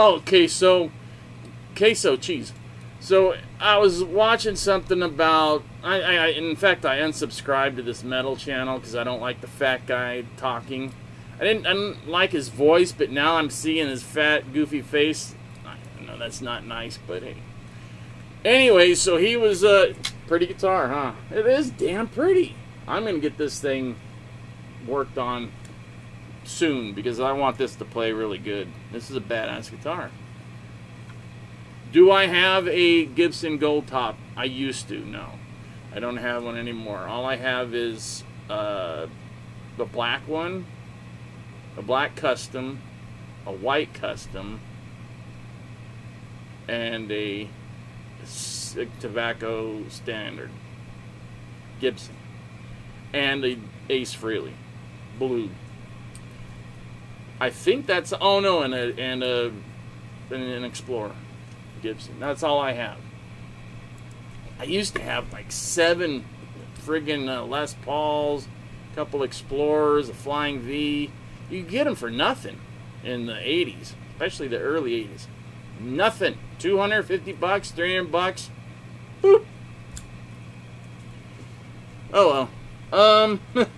Oh, queso, queso cheese. So I was watching something about. I, I in fact I unsubscribed to this metal channel because I don't like the fat guy talking. I didn't, I didn't like his voice, but now I'm seeing his fat, goofy face. I know that's not nice, but hey. Anyway, so he was a uh, pretty guitar, huh? It is damn pretty. I'm gonna get this thing worked on soon because I want this to play really good. This is a badass guitar. Do I have a Gibson Gold Top? I used to. No, I don't have one anymore. All I have is uh, the black one, a black custom, a white custom, and a tobacco standard Gibson, and a Ace Frehley, blue. I think that's oh no, and a and a and an Explorer. Gibson. That's all I have. I used to have like seven friggin' uh, Les Pauls, a couple Explorers, a Flying V. You get them for nothing in the 80s, especially the early 80s. Nothing. 250 bucks, 300 bucks. Boop. Oh well. Um.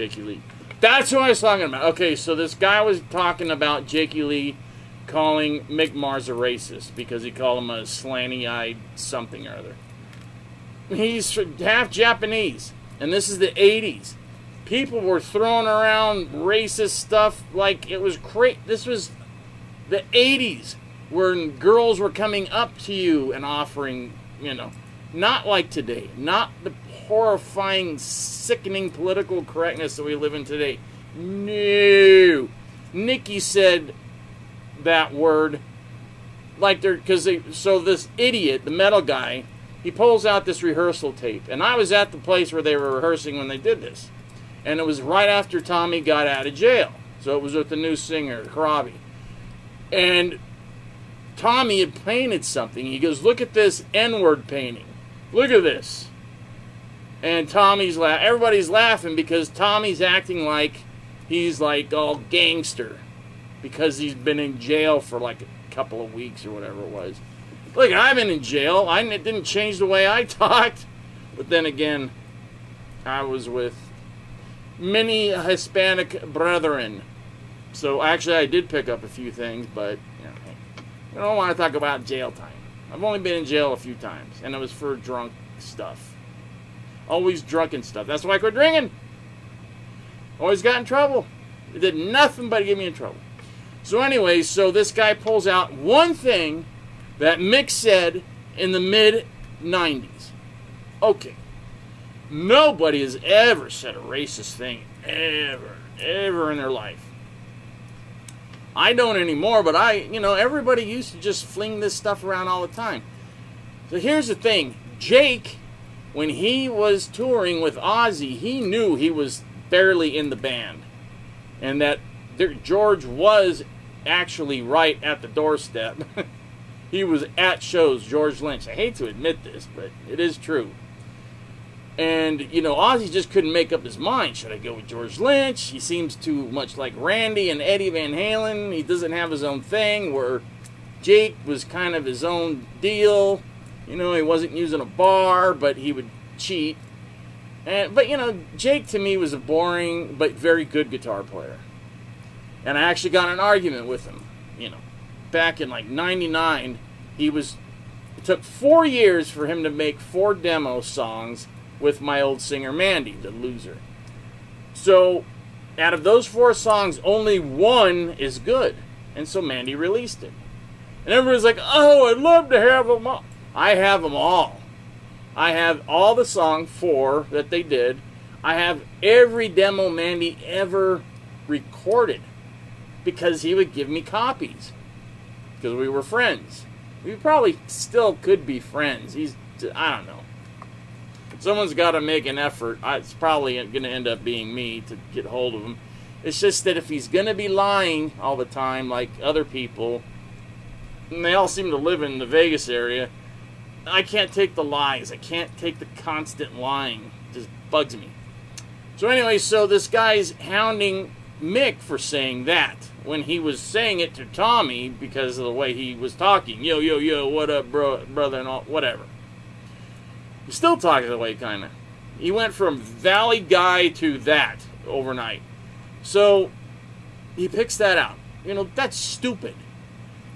Jakey Lee. That's who I was talking about. Okay, so this guy was talking about Jakey Lee calling Mick Mars a racist because he called him a slanty-eyed something or other. He's half Japanese, and this is the 80s. People were throwing around racist stuff like it was great. This was the 80s when girls were coming up to you and offering, you know, not like today, not the horrifying, sickening political correctness that we live in today. No. Nikki said that word like they're because they so this idiot, the metal guy, he pulls out this rehearsal tape, and I was at the place where they were rehearsing when they did this, and it was right after Tommy got out of jail, so it was with the new singer Corabi, and Tommy had painted something. He goes, "Look at this N-word painting. Look at this." And Tommy's la- everybody's laughing because Tommy's acting like he's like all gangster because he's been in jail for like a couple of weeks or whatever it was. Look, I've been in jail. I it didn't change the way I talked. But then again, I was with many Hispanic brethren. So actually, I did pick up a few things, but you know, I don't want to talk about jail time. I've only been in jail a few times, and it was for drunk stuff. Always drunken stuff. That's why I quit drinking. Always got in trouble. It did nothing but get me in trouble. So anyway, so this guy pulls out one thing that Mick said in the mid 90s. Okay. Nobody has ever said a racist thing ever, ever in their life. I don't anymore, but I, you know, everybody used to just fling this stuff around all the time. So here's the thing Jake, when he was touring with Ozzy, he knew he was barely in the band. And that George was actually right at the doorstep. he was at shows, George Lynch. I hate to admit this, but it is true. And, you know, Ozzy just couldn't make up his mind. Should I go with George Lynch? He seems too much like Randy and Eddie Van Halen. He doesn't have his own thing, where Jake was kind of his own deal. You know, he wasn't using a bar, but he would cheat. And but you know, Jake to me was a boring but very good guitar player. And I actually got an argument with him, you know. Back in like 99, he was it took 4 years for him to make four demo songs with my old singer Mandy, the loser. So, out of those four songs, only one is good. And so Mandy released it. And everybody's like, oh, I'd love to have them all. I have them all. I have all the song four that they did. I have every demo Mandy ever recorded because he would give me copies because we were friends. We probably still could be friends. He's, I don't know someone's got to make an effort. It's probably going to end up being me to get hold of him. It's just that if he's going to be lying all the time, like other people, and they all seem to live in the Vegas area, I can't take the lies. I can't take the constant lying. It just bugs me. So anyway, so this guy's hounding Mick for saying that when he was saying it to Tommy because of the way he was talking. Yo, yo, yo, what up, bro, brother, and all, whatever. Still talking that way, kind of. He went from Valley Guy to that overnight. So he picks that out. You know, that's stupid.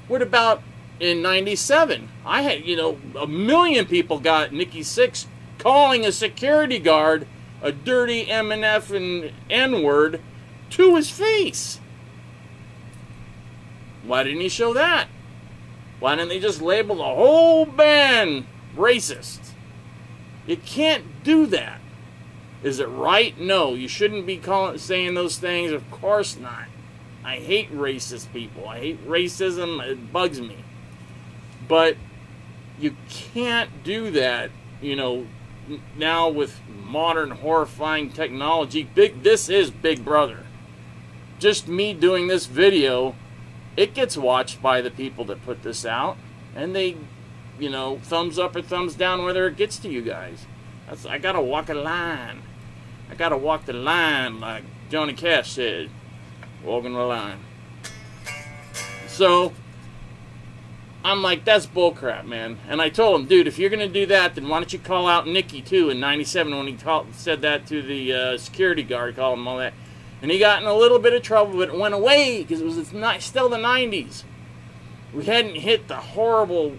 What about in 97? I had, you know, a million people got Nikki Sixx calling a security guard a dirty MNF and N word to his face. Why didn't he show that? Why didn't they just label the whole band racist? You can't do that. Is it right? No, you shouldn't be calling, saying those things. Of course not. I hate racist people. I hate racism. It bugs me. But you can't do that, you know, now with modern horrifying technology. Big this is Big Brother. Just me doing this video, it gets watched by the people that put this out and they you know, thumbs up or thumbs down whether it gets to you guys. That's, I gotta walk a line. I gotta walk the line like Johnny Cash said, walking the line. So I'm like, that's bullcrap, man. And I told him, dude, if you're gonna do that, then why don't you call out Nikki too in '97 when he said that to the uh, security guard, called him all that, and he got in a little bit of trouble, but it went away because it was still the '90s. We hadn't hit the horrible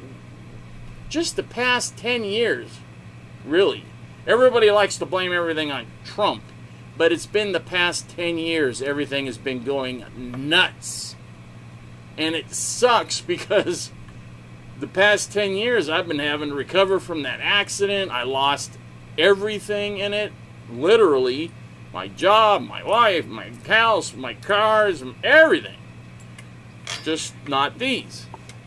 just the past 10 years, really. Everybody likes to blame everything on Trump, but it's been the past 10 years everything has been going nuts. And it sucks because the past 10 years I've been having to recover from that accident. I lost everything in it, literally my job, my wife, my house, my cars, everything. Just not these.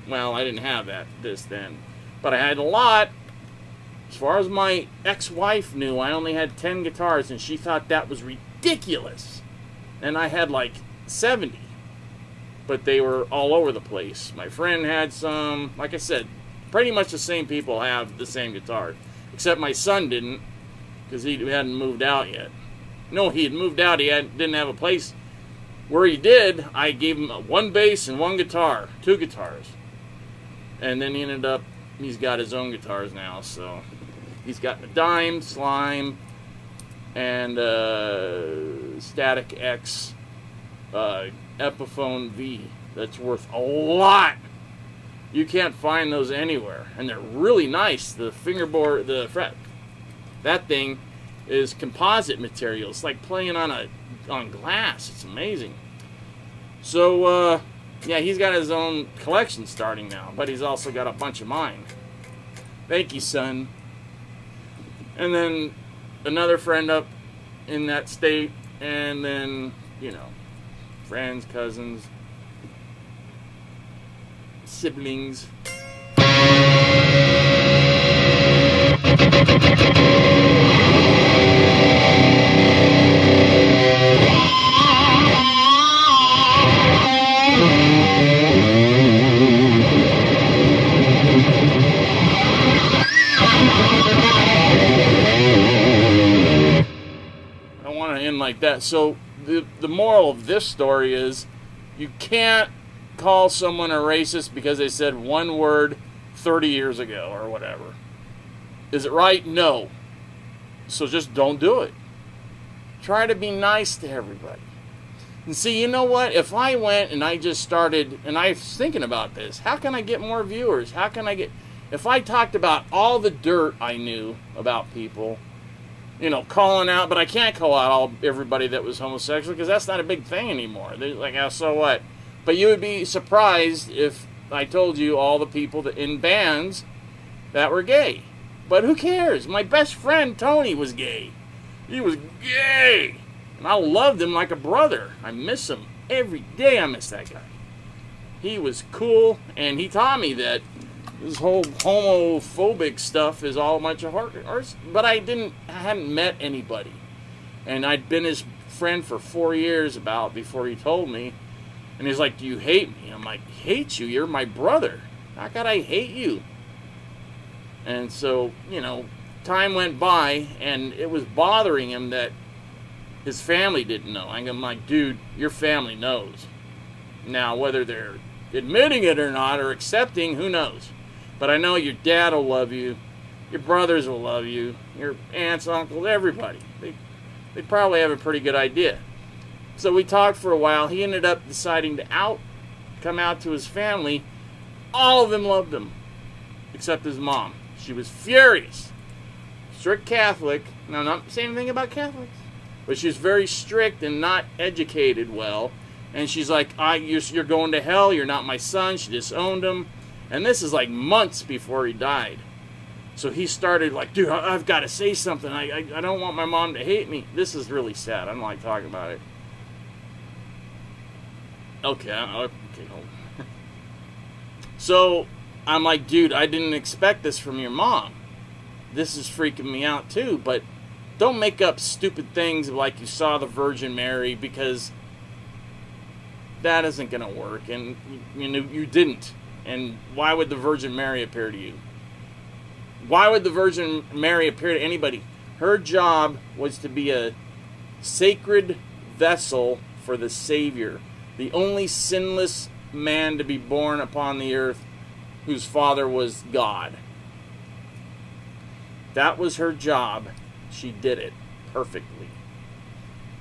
Well, I didn't have that this then. But I had a lot. As far as my ex-wife knew, I only had 10 guitars, and she thought that was ridiculous. And I had like 70. But they were all over the place. My friend had some, like I said, pretty much the same people have the same guitar. Except my son didn't. because he hadn't moved out yet. No, he had moved out. He had, didn't have a place. Where he did, I gave him one bass and one guitar, two guitars. And then he ended up, he's got his own guitars now. So he's got the Dime, Slime, and uh, Static X uh, Epiphone V. That's worth a lot. You can't find those anywhere, and they're really nice. The fingerboard, the fret, that thing is composite material. It's like playing on a on glass. It's amazing. So uh, yeah, he's got his own collection starting now, but he's also got a bunch of mine. Thank you, son. And then another friend up in that state, and then you know, friends, cousins, siblings. That. So the the moral of this story is you can't call someone a racist because they said one word 30 years ago or whatever. Is it right? No. So just don't do it. Try to be nice to everybody. And see, you know what? If I went and I just started, and I was thinking about this, how can I get more viewers? How can I get. If I talked about all the dirt I knew about people, you know, calling out, but I can't call out all everybody that was homosexual because that's not a big thing anymore. They're like, oh, so what? But you would be surprised if I told you all the people that in bands that were gay. But who cares? My best friend Tony was gay. He was gay. And I loved him like a brother. I miss him. Every day I miss that guy. He was cool and he taught me that this whole homophobic stuff is all a bunch of heart but I didn't I hadn't met anybody. And I'd been his friend for four years about before he told me. And he's like, Do you hate me? I'm like, Hate you? You're my brother. How could I hate you? And so, you know, time went by and it was bothering him that his family didn't know. I'm like, dude, your family knows. Now, whether they're admitting it or not or accepting, who knows? But I know your dad will love you, your brothers will love you, your aunts, uncles, everybody. They, they probably have a pretty good idea. So we talked for a while. He ended up deciding to out, come out to his family. All of them loved him, except his mom. She was furious. Strict Catholic. Now, not saying anything about Catholics, but she's very strict and not educated well. And she's like, I, you're, you're going to hell. You're not my son. She disowned him. And this is like months before he died. So he started like, dude, I, have got to say something. I, I, I don't want my mom to hate me. This is really sad. I don't like talking about it. Okay, okay, hold. so I'm like, dude, I didn't expect this from your mom. This is freaking me out too. But don't make up stupid things like you saw the Virgin Mary because that isn't going to work. And you know you didn't. And why would the Virgin Mary appear to you? Why would the Virgin Mary appear to anybody? Her job was to be a sacred vessel for the Savior, the only sinless man to be born upon the earth whose father was God. That was her job. She did it perfectly.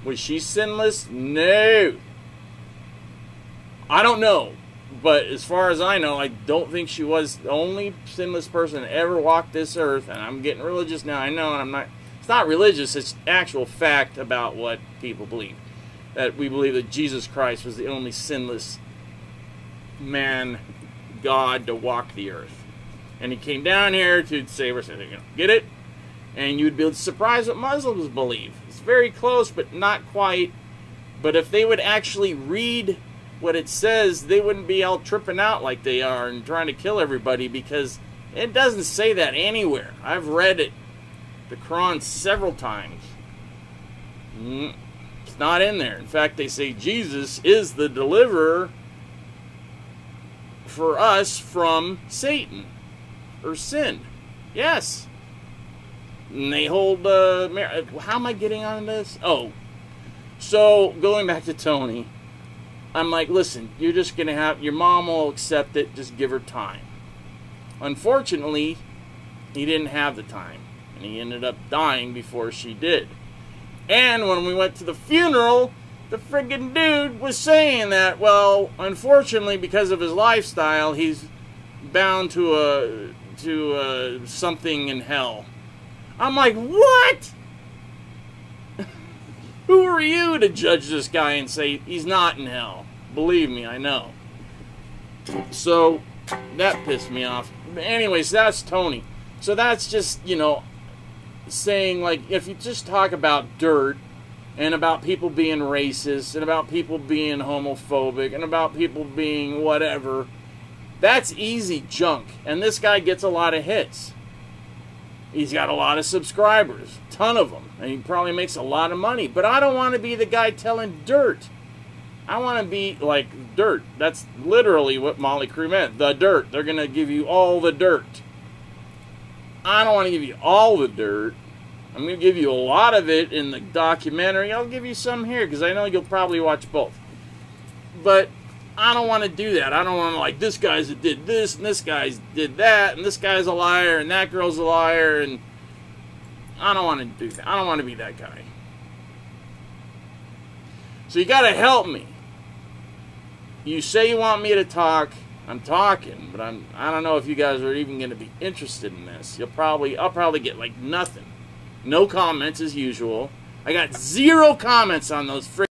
Was she sinless? No. I don't know. But as far as I know, I don't think she was the only sinless person that ever walked this earth. And I'm getting religious now. I know, and I'm not. It's not religious. It's actual fact about what people believe. That we believe that Jesus Christ was the only sinless man, God, to walk the earth. And he came down here to save us. Get it? And you'd be surprised what Muslims believe. It's very close, but not quite. But if they would actually read what it says, they wouldn't be all tripping out like they are and trying to kill everybody because it doesn't say that anywhere. I've read it, the Quran, several times. Mm, it's not in there. In fact, they say Jesus is the deliverer for us from Satan or sin. Yes. And they hold. Uh, how am I getting on this? Oh, so going back to Tony, I'm like, listen, you're just gonna have your mom will accept it. Just give her time. Unfortunately, he didn't have the time, and he ended up dying before she did. And when we went to the funeral, the friggin' dude was saying that, well, unfortunately, because of his lifestyle, he's bound to a to a something in hell. I'm like, what? Who are you to judge this guy and say he's not in hell? Believe me, I know. So that pissed me off. But anyways, that's Tony. So that's just, you know, saying like if you just talk about dirt and about people being racist and about people being homophobic and about people being whatever, that's easy junk. And this guy gets a lot of hits. He's got a lot of subscribers, ton of them, and he probably makes a lot of money. But I don't want to be the guy telling dirt. I want to be like dirt. That's literally what Mötley Crüe meant. The dirt. They're going to give you all the dirt. I don't want to give you all the dirt. I'm going to give you a lot of it in the documentary. I'll give you some here because I know you'll probably watch both. But I don't want to do that. I don't want to like this guy's did this and this guy's did that and this guy's a liar and that girl's a liar and I don't want to do that. I don't want to be that guy. So you got to help me. You say you want me to talk. I'm talking, but I'm I don't know if you guys are even going to be interested in this. You'll probably I'll probably get like nothing. No comments as usual. I got zero comments on those